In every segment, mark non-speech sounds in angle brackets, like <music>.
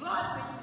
Lord, we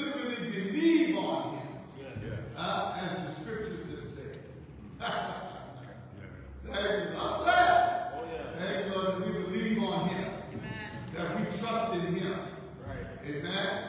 literally believe on him, yes. uh, as the scriptures have said. <laughs> Thank you. That. Oh, yeah. Thank you, Lord, that we believe on him, Amen. that we trust in him. Right. Amen.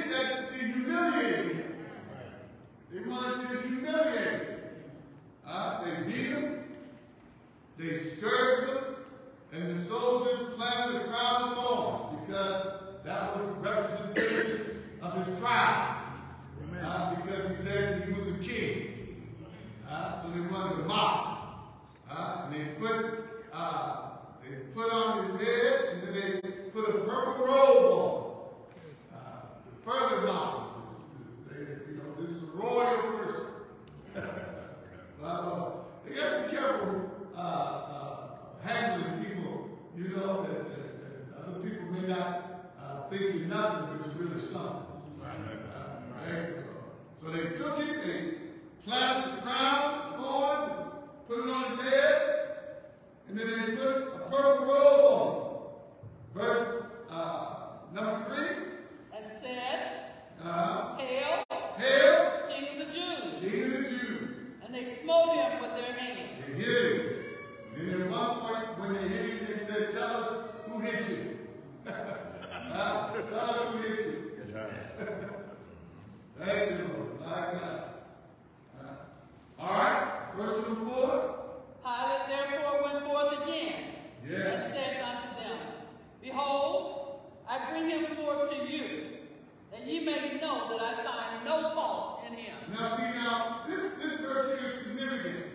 did that to humiliate him. They wanted to humiliate him. Uh, they beat him. They scourged him. And the soldiers planted a crown of thorns because that was representation of his tribe. Uh, because he said he was a king. Uh, so they wanted to mock. Uh, and they put, uh, they put on his head and then they put a purple robe on further knowledge. You know, this is a royal person. <laughs> uh, they got to be careful uh, uh, handling people, you know, and, and, and other people may not uh, think you're nothing, but you're really something. Right, uh, right, right. So they took it, they planted the crown, thorns, put it on his head, and then they put a purple robe on him. Verse uh, number three said, uh, Hail, Hail, King of the Jews. King of the Jews. And they smote him with their hands. They hit him. And at one point, when they hit him, they said, Tell us who hit you. <laughs> uh, tell us who hit you. That's right. <laughs> Thank you, Lord. My God. Uh, all right, verse number four. Pilate therefore went forth again yes. and said unto them, Behold, I bring him forth to you that ye may know that I find no fault in him. Now see now, this, this verse here is significant.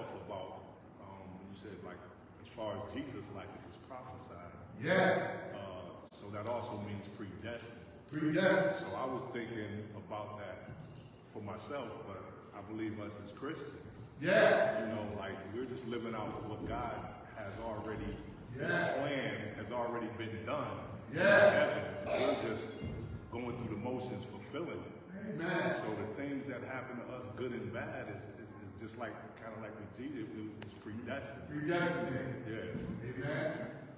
About um, you said like as far as Jesus life it was prophesied. Yes. Uh, so that also means predestined. Predestined. So I was thinking about that for myself, but I believe us as Christians, Yes. you know, like we're just living out what God has already Yeah. planned, has already been done. Yeah. We're just going through the motions, fulfilling it. Amen. So the things that happen to us, good and bad, is just like kind of like with Jesus, it was it's predestined. Predestined. Yeah. Amen.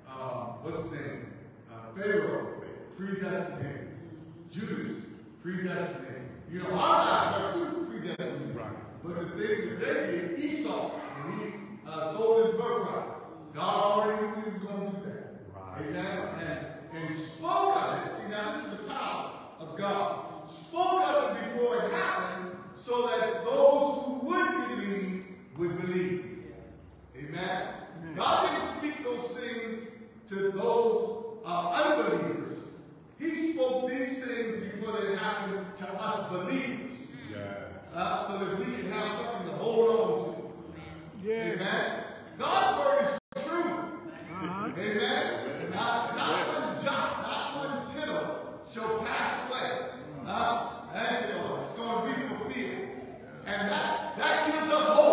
Um, what's his name? Uh, Pharaoh, predestinated. Judas, predestinated. You know, our lives are too predestinated. Right. But the things that they did, Esau, and he uh, sold his birthright. God already knew he was going to do that. Right. Amen. And, and spoke of it. See, now this is the power of God. Spoke of it before it happened so that those who would believe would believe. Amen. God didn't speak those things to those uh, unbelievers. He spoke these things before they happened to us believers. Yeah. Uh, so that we can have something to hold on to. Yes. Amen. God's word is true. Uh-huh. Amen. Not, not one jot, not one tittle shall pass away. Uh, thank you, Lord. It's going to be fulfilled. And that, that gives us hope.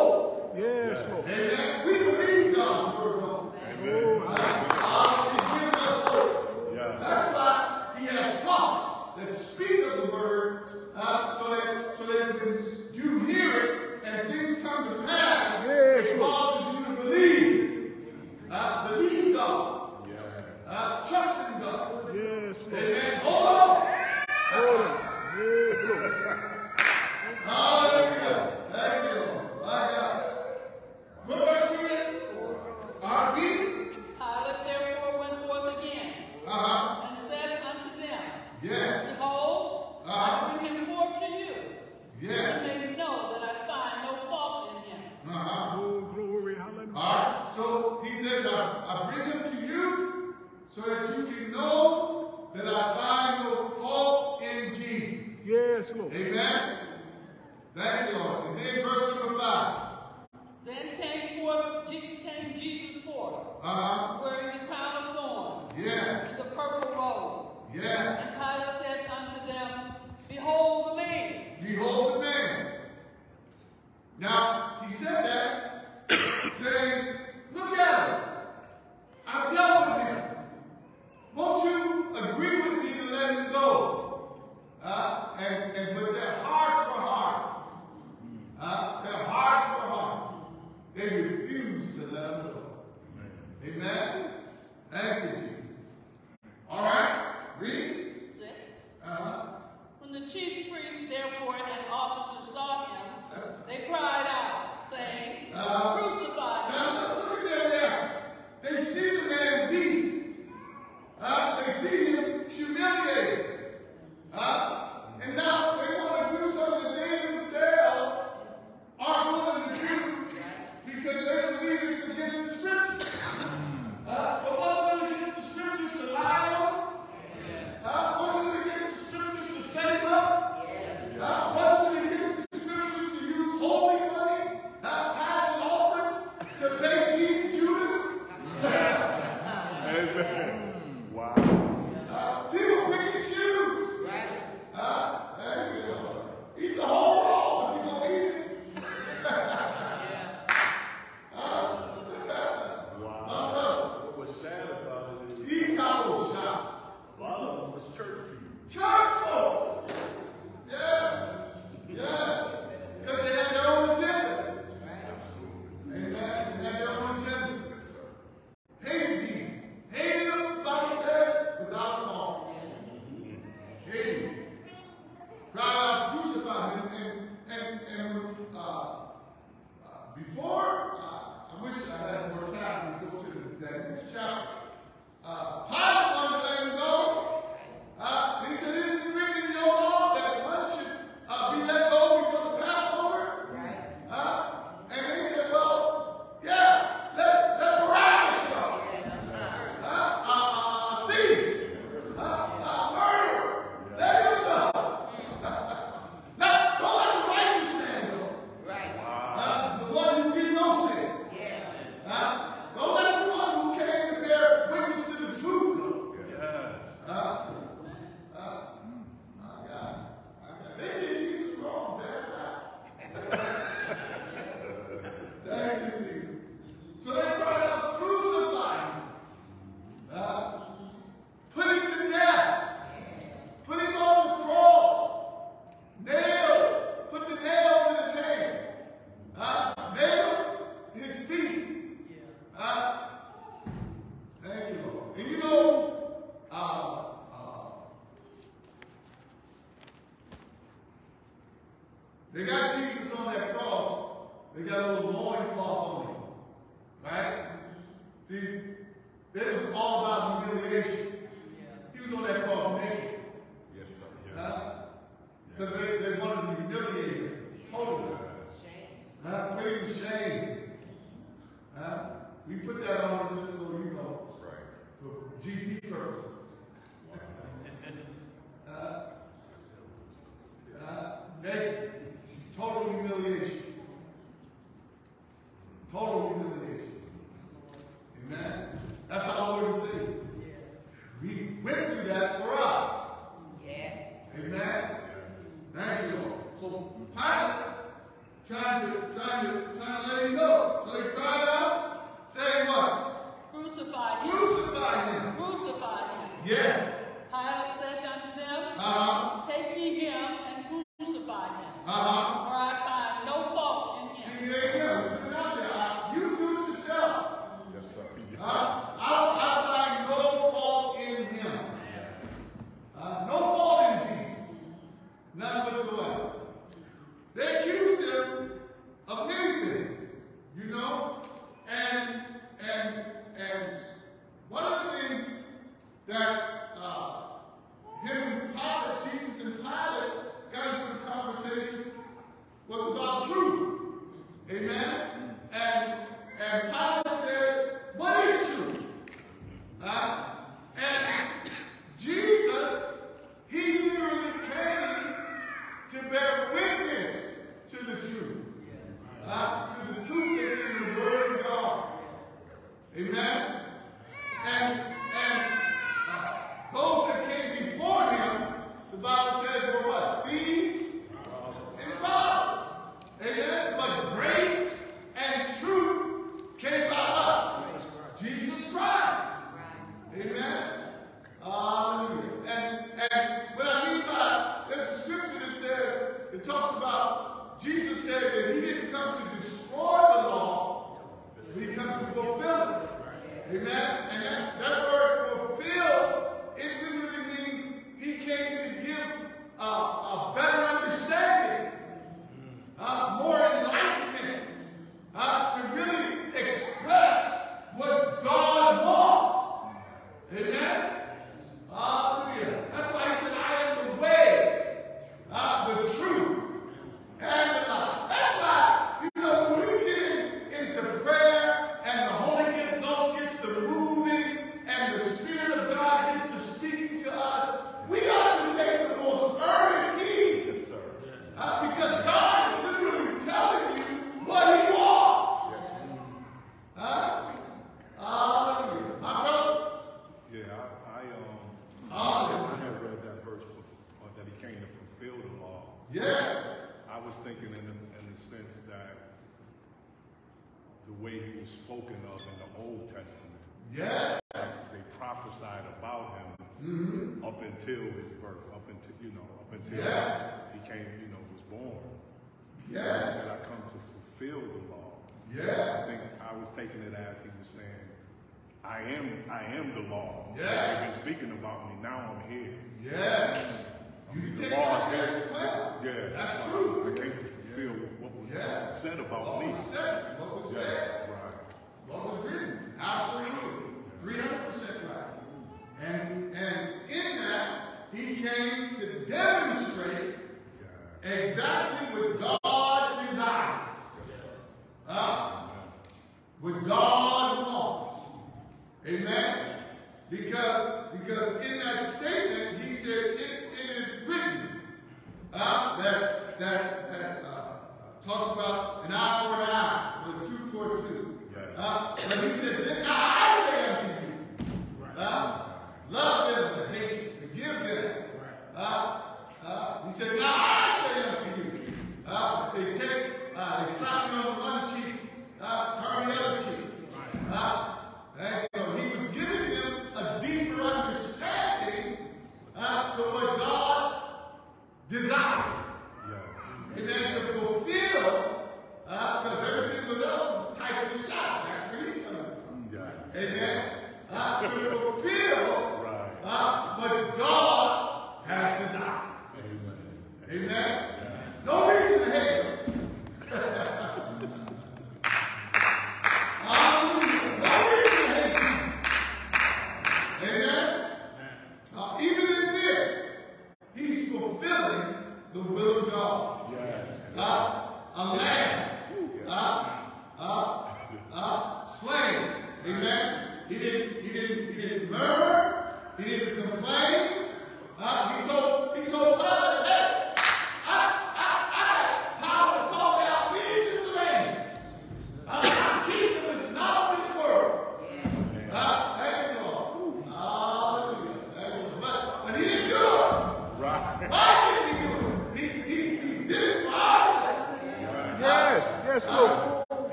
Amen. We believe God's word, Lord. Oh, Uh, it gives us hope. Yeah. That's why he has prophets that speak of the word uh, so that so that when you hear it and things come to pass, Yes, it Lord. causes you to believe. Uh, believe God. Yeah. Uh, trust in God. yes, Lord. Amen. Hold on. Hold on. Yes, Lord. Hallelujah. Thank you, Lord. My God. What verse we in? All right, read it. Pilate therefore went forth again Uh-huh. and said unto them, Yeah. Behold, I bring him forth to you. Yeah. You may know that I find no fault in him. Uh-huh. Oh, glory. Hallelujah. All right. So he says, I, I bring him to you so that you can know that I find no fault in Jesus. Yes, Lord. Amen. Thank you, Lord. And then verse number five. Then came forth, Je- came Jesus forth, Uh-huh. wearing the crown of thorns Yeah. and the purple robe. Yeah. And Pilate said unto them, Behold the man. Behold the man. Now, he said that, saying, Look at him. I've dealt with him. Won't you agree with me to let him go? Uh, and, and with about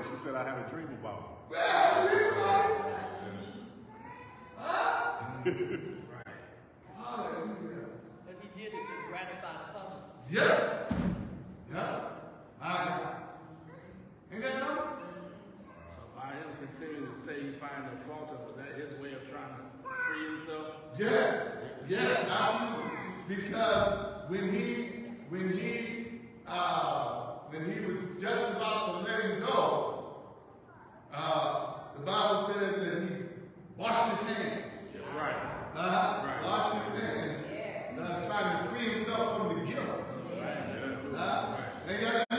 and she said, I had a dream about you. Yeah, dream about you. <laughs> Huh? right. Hallelujah. What he did is just gratify the public. Yeah. Yeah. My Ain't that? So I am continuing to say he find no fault, but that his way of trying to free himself. Yeah. Yeah. Because when he when he uh, when he was just about to let him go, uh, the Bible says that he washed his hands. Yeah, right. Uh, right. Washed his hands. Yeah. Uh, trying to free himself from the guilt. Right. Uh, right.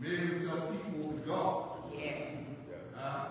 Made himself equal with God. Yes. Uh,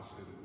opposite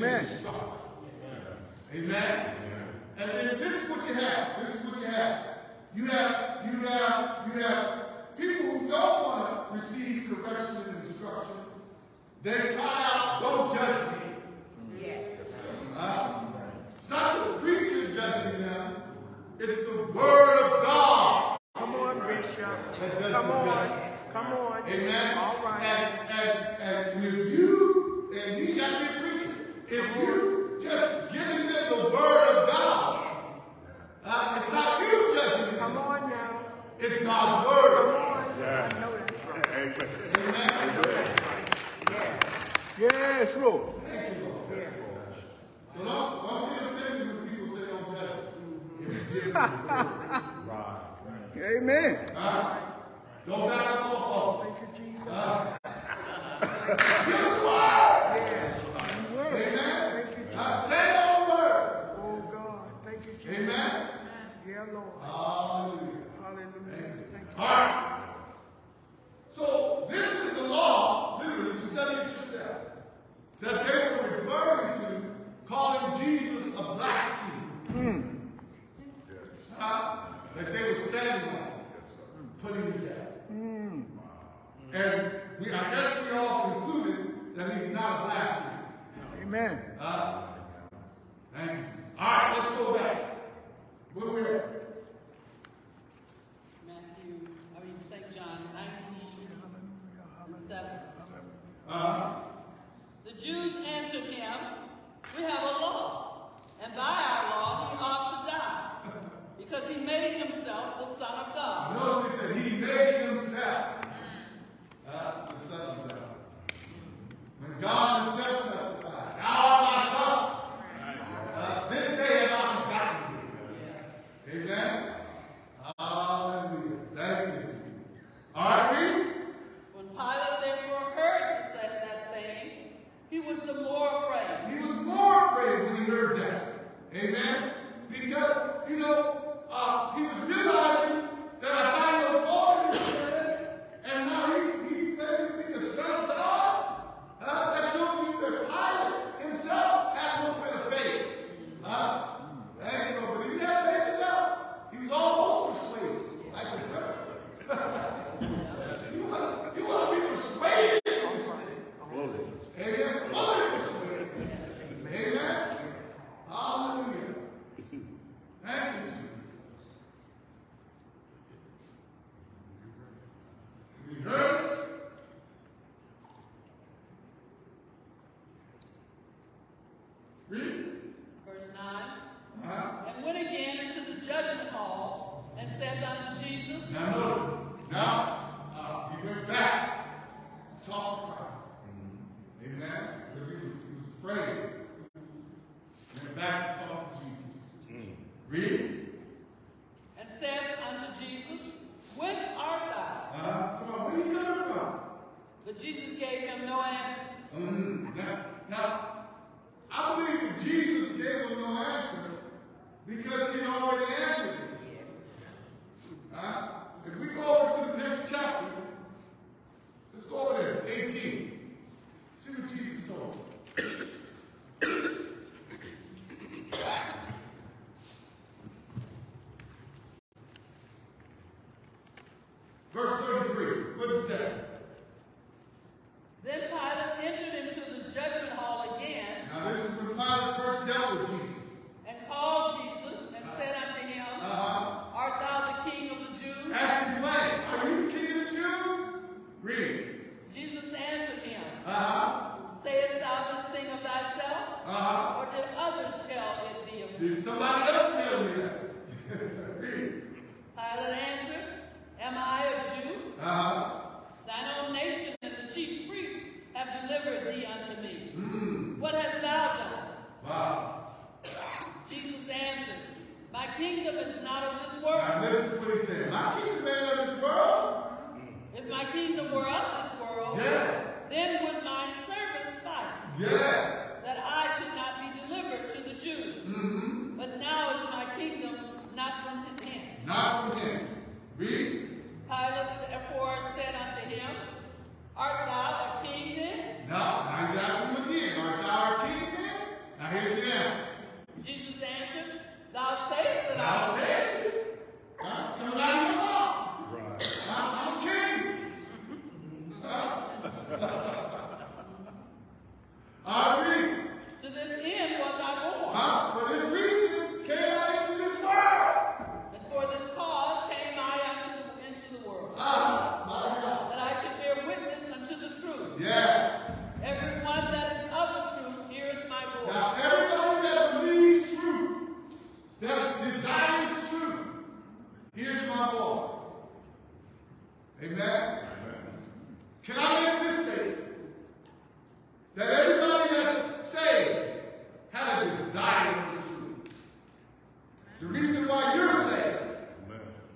Amen.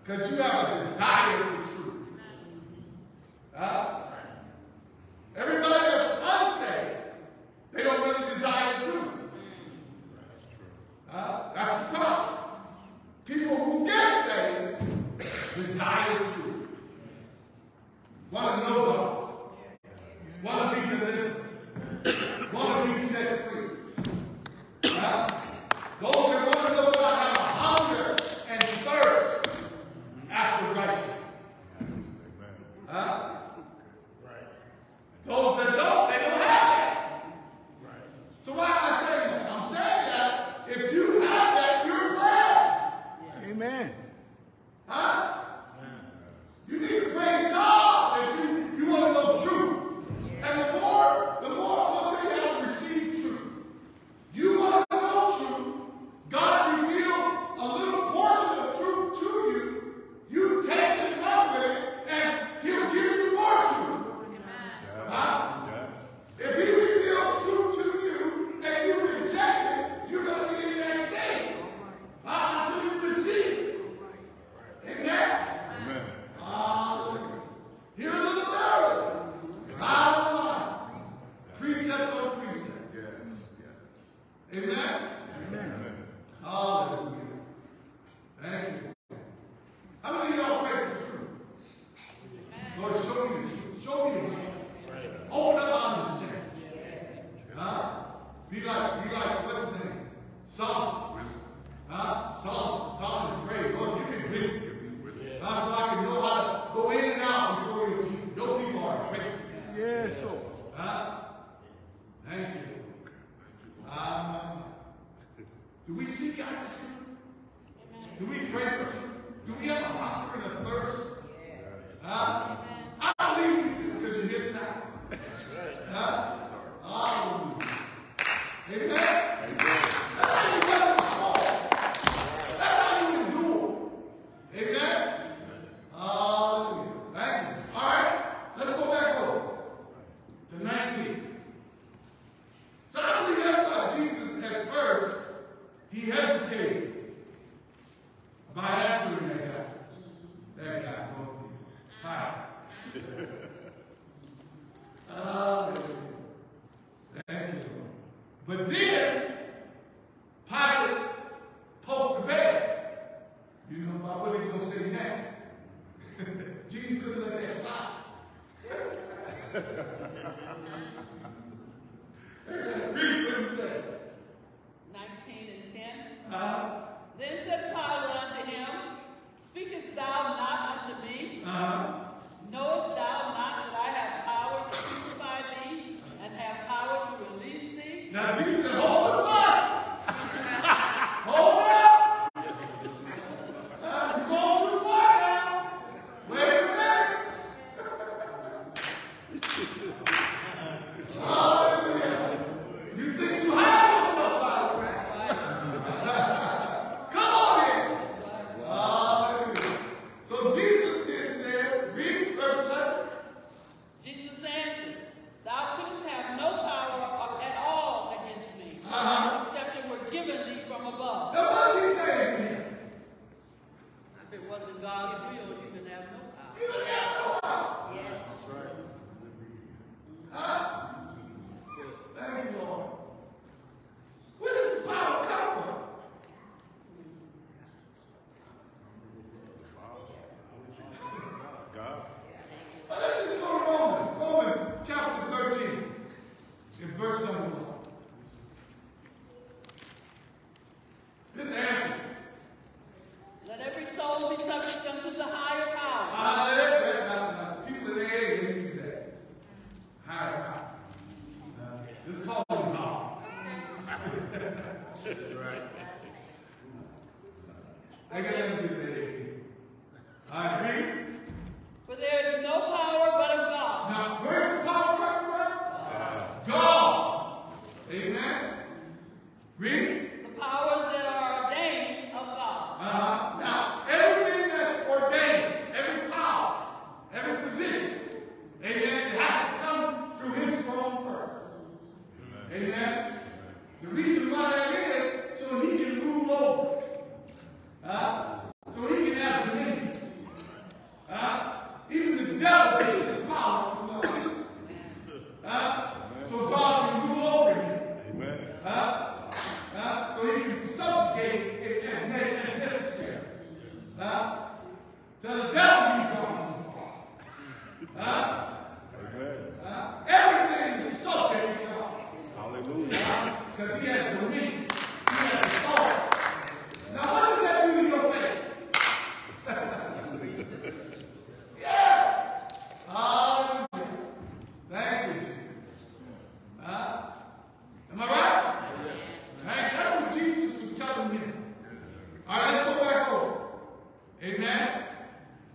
Because you have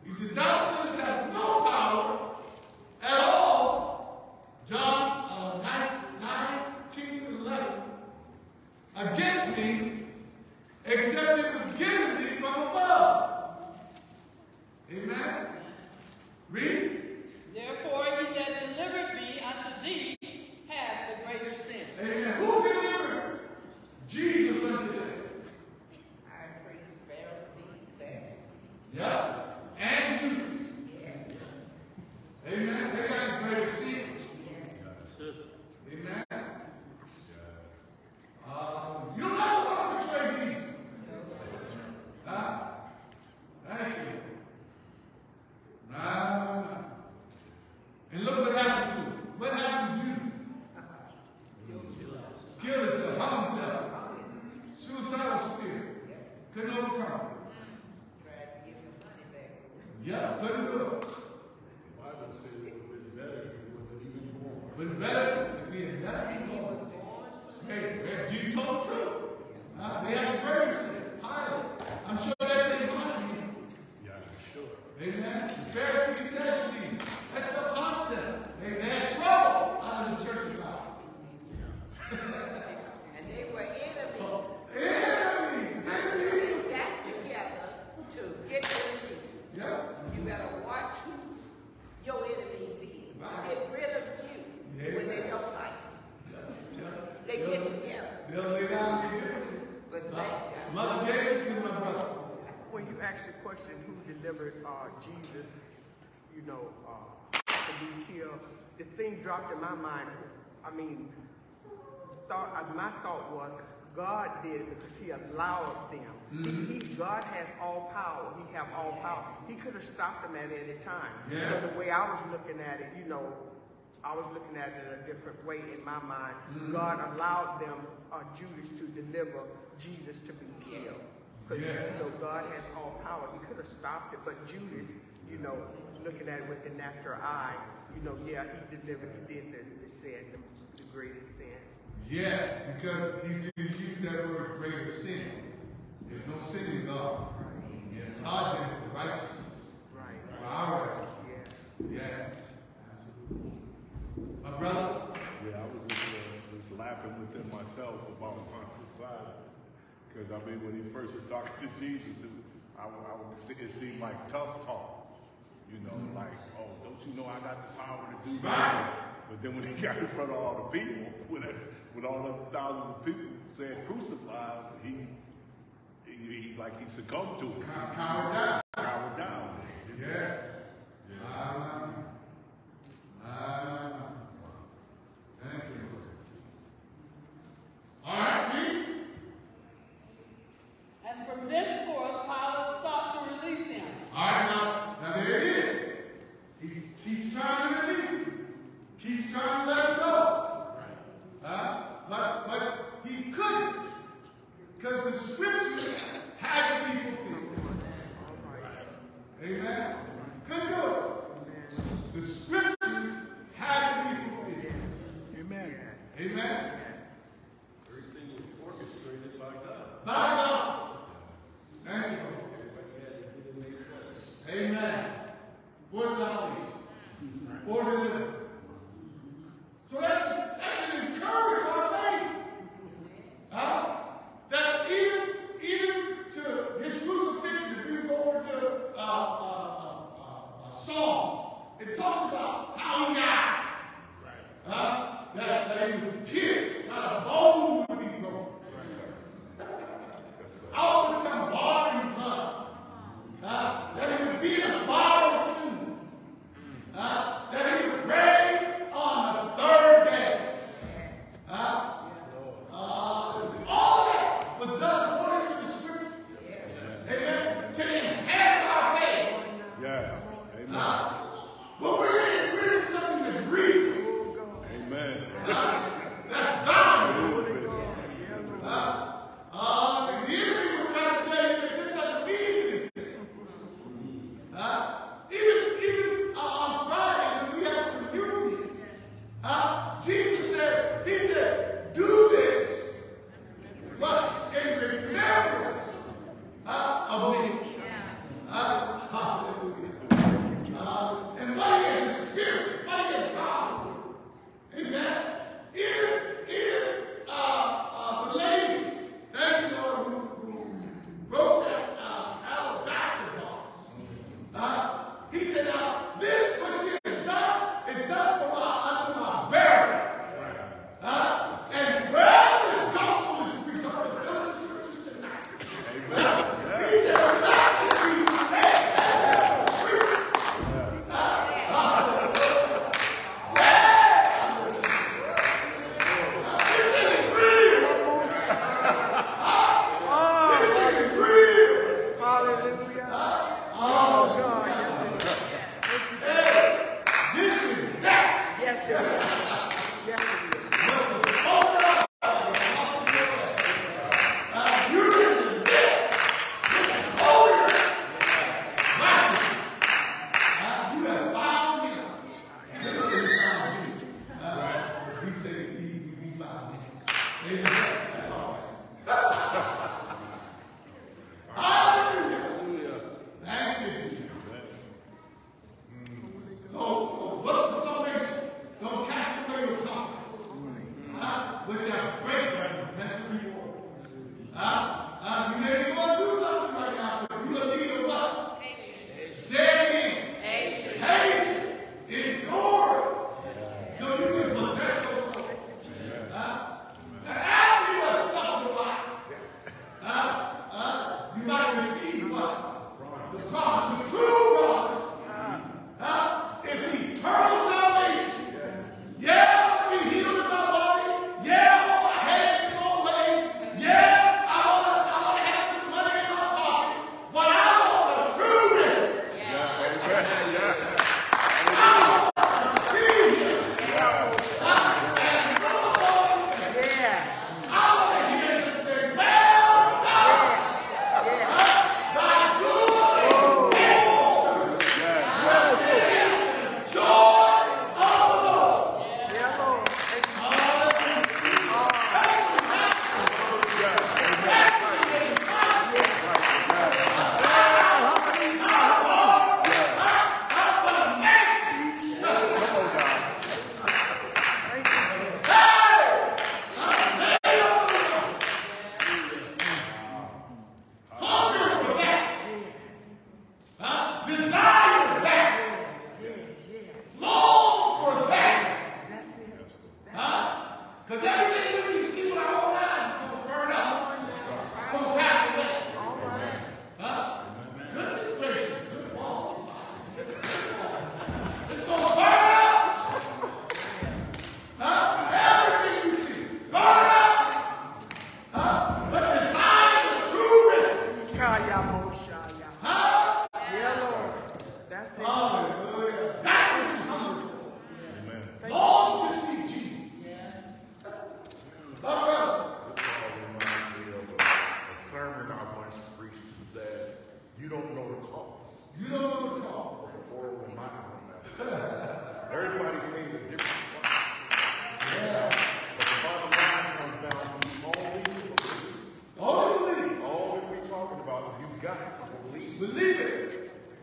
He said, That's dropped in my mind, I mean, thought, uh, my thought was, God did it because he allowed them. Mm -hmm. he, God has all power. He have all power. He could have stopped them at any time. Yeah. So the way I was looking at it, you know, I was looking at it in a different way in my mind. Mm -hmm. God allowed them, uh, Judas, to deliver Jesus to be killed. Because, yeah. you know, God has all power. He could have stopped it, but Judas, you know, looking at it with the natural eye, you know, yeah, he delivered, he did the, the sin, the, the greatest sin. Yeah, because he you use that word greater sin. There's no sin in God. Right. Yeah, God did it for righteousness. Right. For our righteousness. Yes. Absolutely. My brother? Yeah, I was just, uh, just laughing within myself about Pontius Pilate. Because, I mean, when he first was talking to Jesus, it, I, I, it seemed like tough talk. You know, like, oh, don't you know I got the power to do that? But then when he got in front of all the people, when, with all the thousands of people saying crucify, he, he, he like he succumbed to it.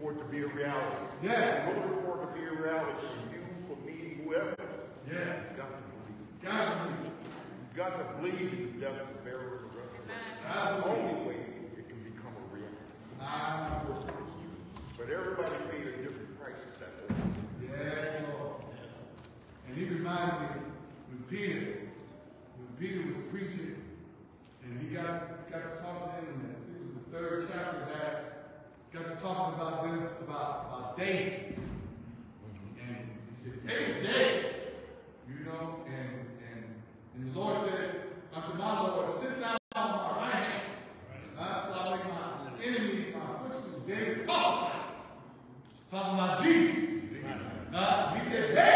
For it to be a reality. Yeah. In order for it to be a reality for you, for me, whoever, Yeah. you got to believe. Gotta believe. You got to believe in the death, the burial, and the resurrection. The only way it can become a reality. Nah, But everybody paid a different price at that point. Yes, Lord. And he reminded me when Peter, when Peter was preaching, and he got got to talking to him, I think it was the third chapter of Acts, got to talking about them about about David. And he said, David, David, you know, and and and the Lord said unto my Lord, sit down on my right hand. Uh, so I make my enemies my footstool. David prophesied. Talking about Jesus. Uh, he said, David!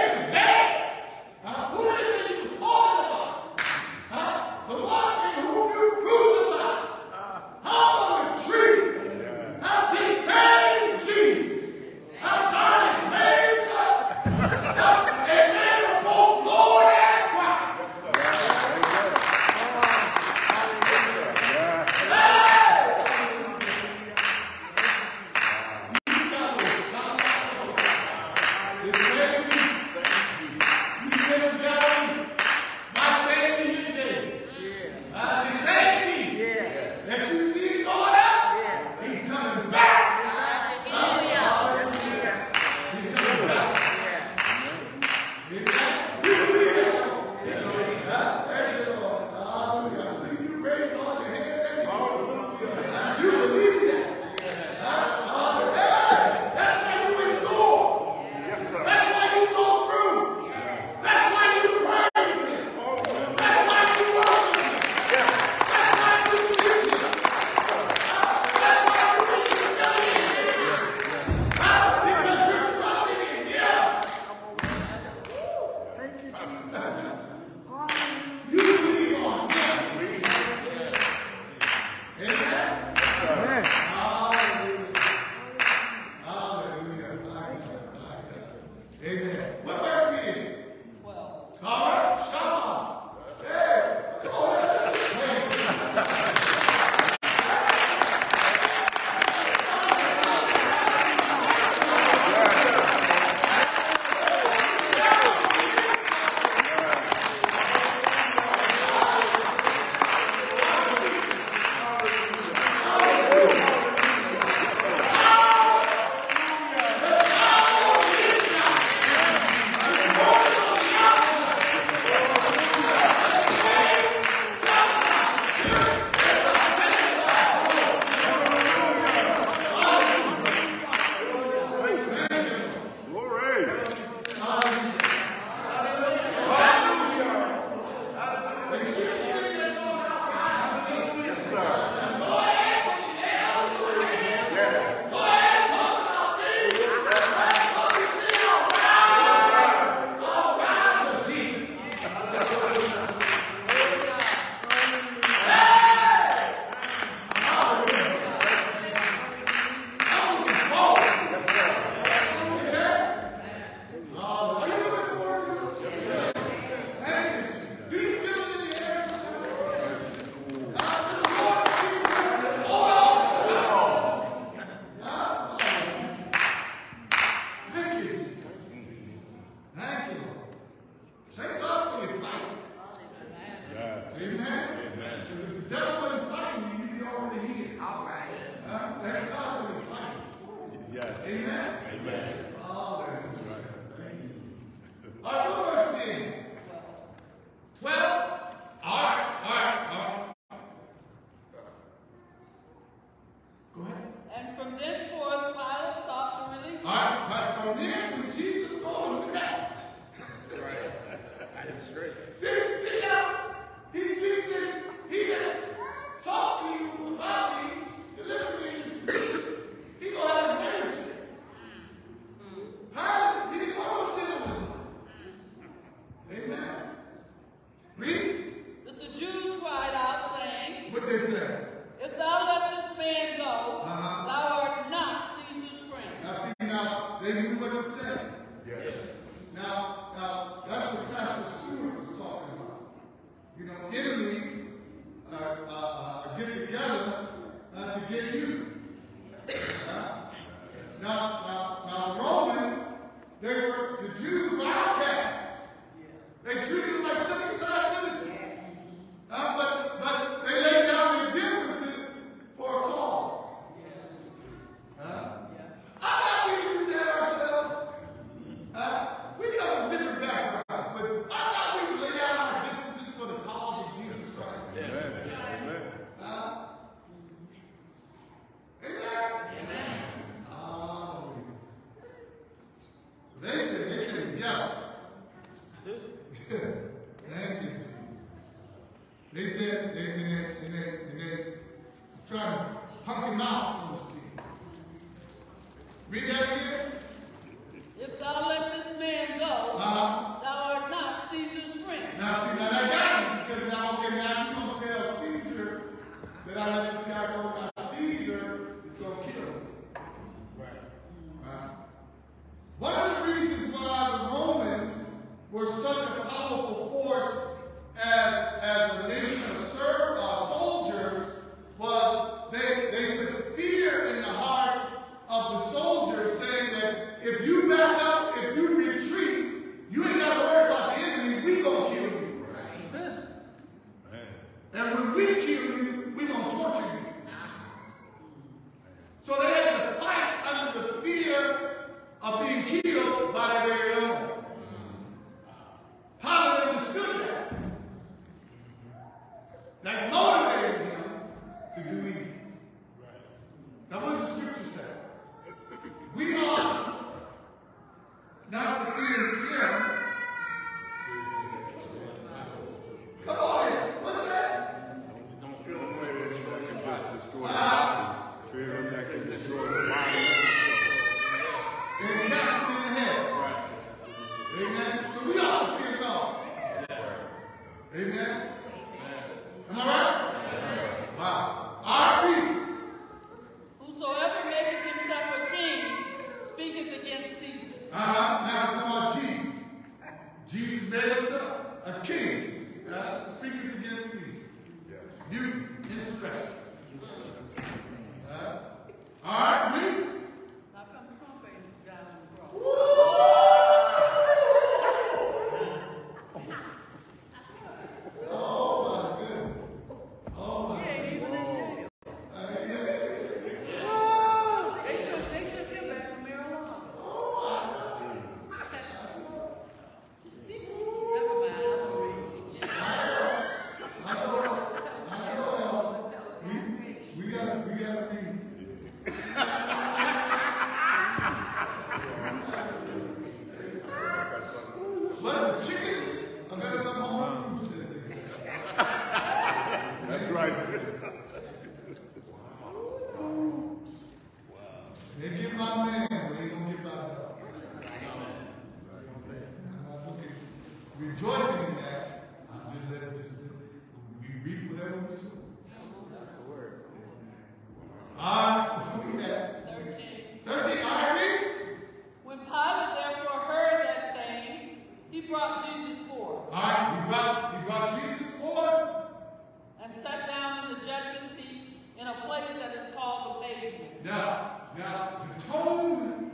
Now, the tone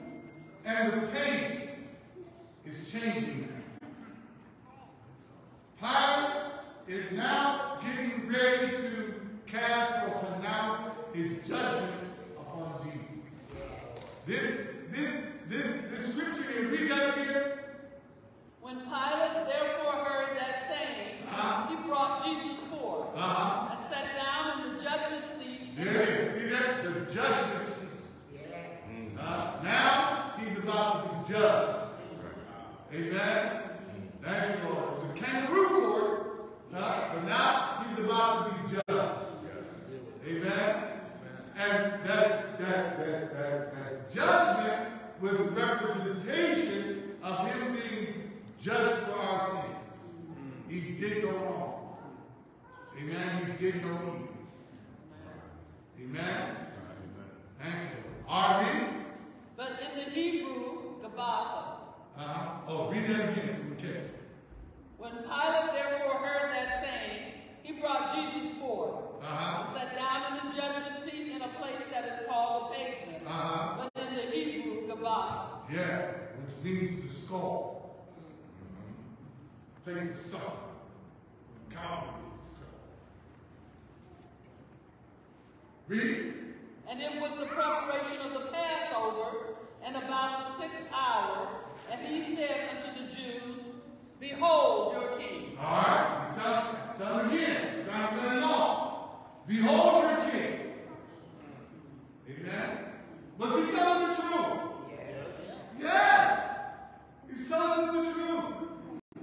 and the pace is changing. Pilate is now getting ready to cast or pronounce his judgments upon Jesus. This, this, this, this scripture that we got here. When Pilate Amen. You did no evil. Amen. Thank you. Are we? But in the Hebrew, Gabbatha. Uh-huh. Oh, read that again the text. When Pilate therefore heard that saying, he brought Jesus forth, uh-huh. sat down in the judgment seat in a place that is called the Pavement, uh-huh. but in the Hebrew, Gabbatha. Yeah, which means the skull. Mm -hmm. Place of suffering. Calvary. Read. And it was the preparation of the Passover, and about the sixth hour, and he said unto the Jews, Behold your king. All right, tell, tell him again. Jonathan and all. Behold your king. Amen. Was he telling the truth? Yes. Yes. He's telling them the truth.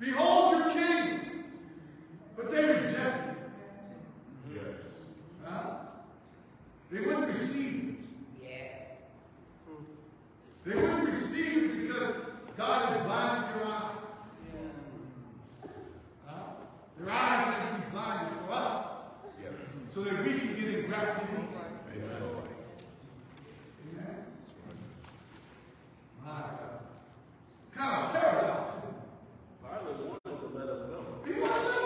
Behold your king. But they rejected. Yes. Huh? They wouldn't receive it. Yes. They wouldn't receive it because God had blinded your eyes. Yes. Uh, their eyes had to be blinded for us yep. so that we can get engrafted in. God. It's kind of paradox. Pilate wanted to let him go. He wanted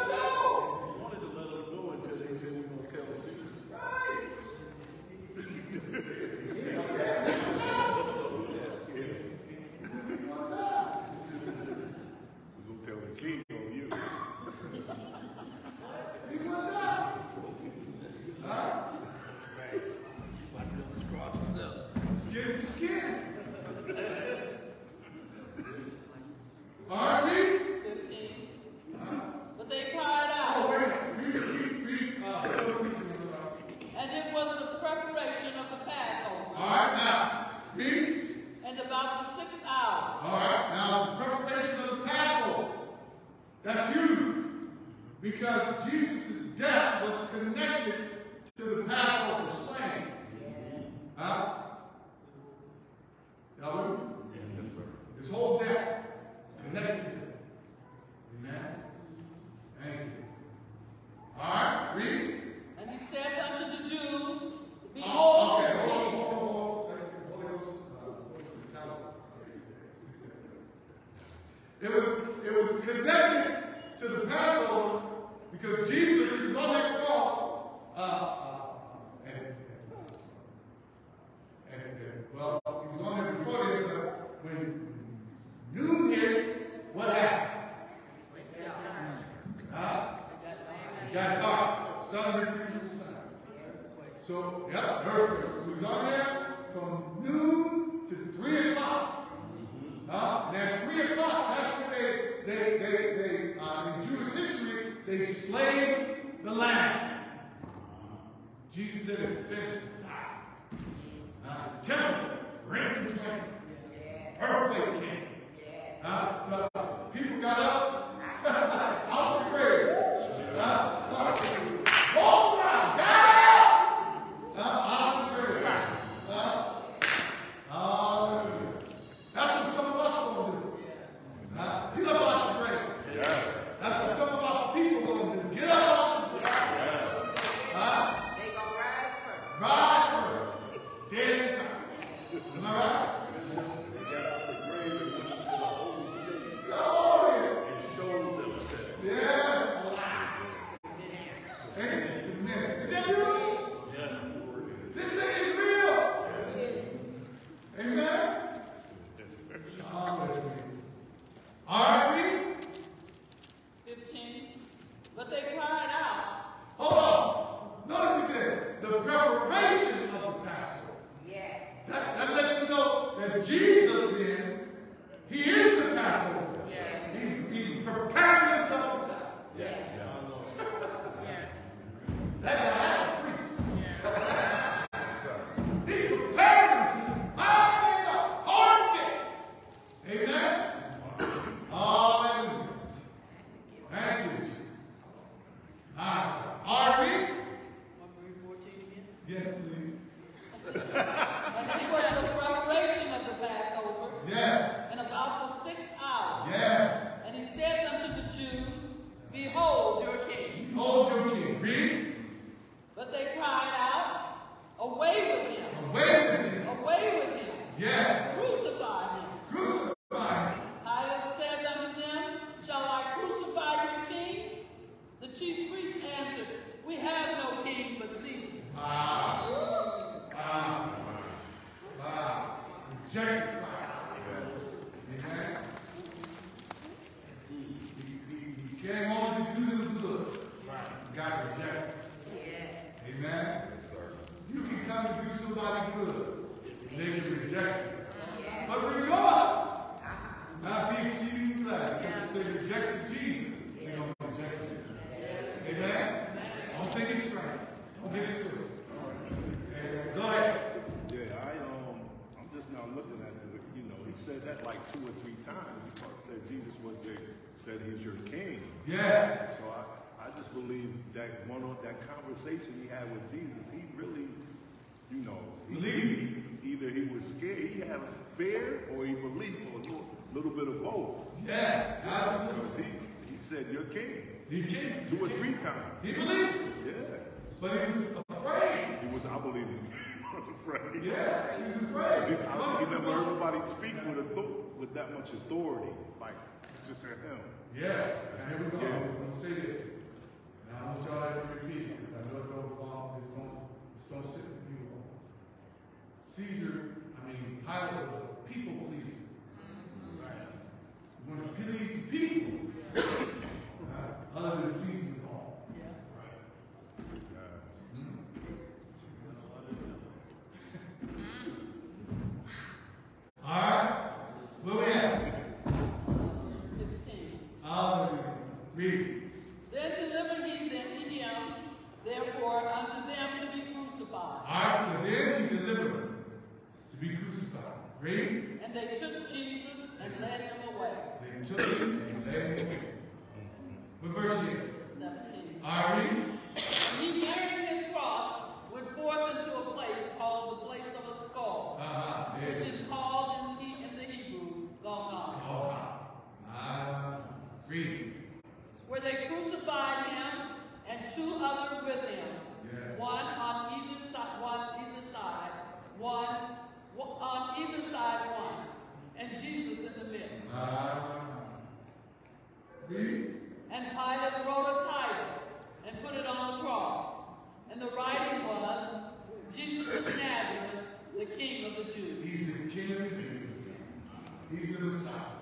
He's going to He's